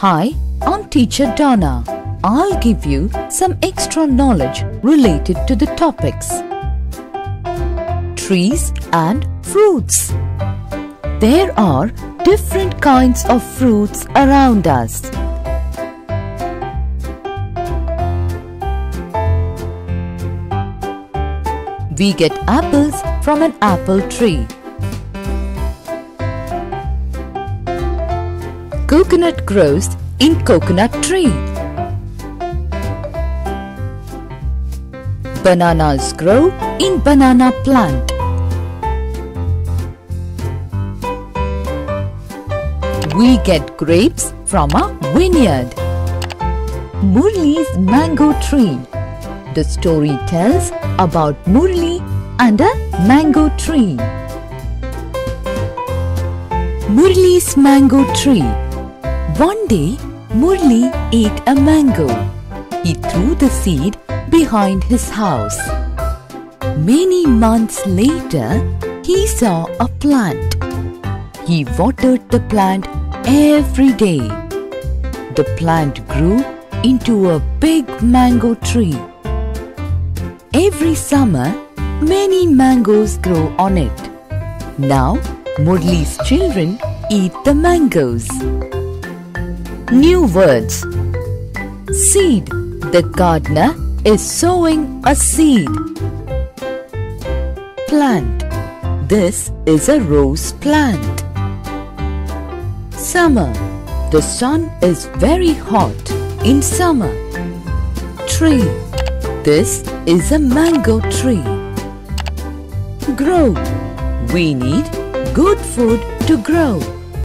Hi, I'm teacher Donna. I'll give you some extra knowledge related to the topics. Trees and fruits. There are different kinds of fruits around us. We get apples from an apple tree. Coconut grows in coconut tree. Bananas grow in banana plant. We get grapes from a vineyard. Murli's mango tree. The story tells about Murli and a mango tree. Murli's mango tree. One day, Murli ate a mango. He threw the seed behind his house. Many months later, he saw a plant. He watered the plant every day. The plant grew into a big mango tree. Every summer, many mangoes grow on it. Now, Murli's children eat the mangoes. New words Seed The gardener is sowing a seed. Plant This is a rose plant. Summer The sun is very hot in summer. Tree This is a mango tree. Grow We need good food to grow.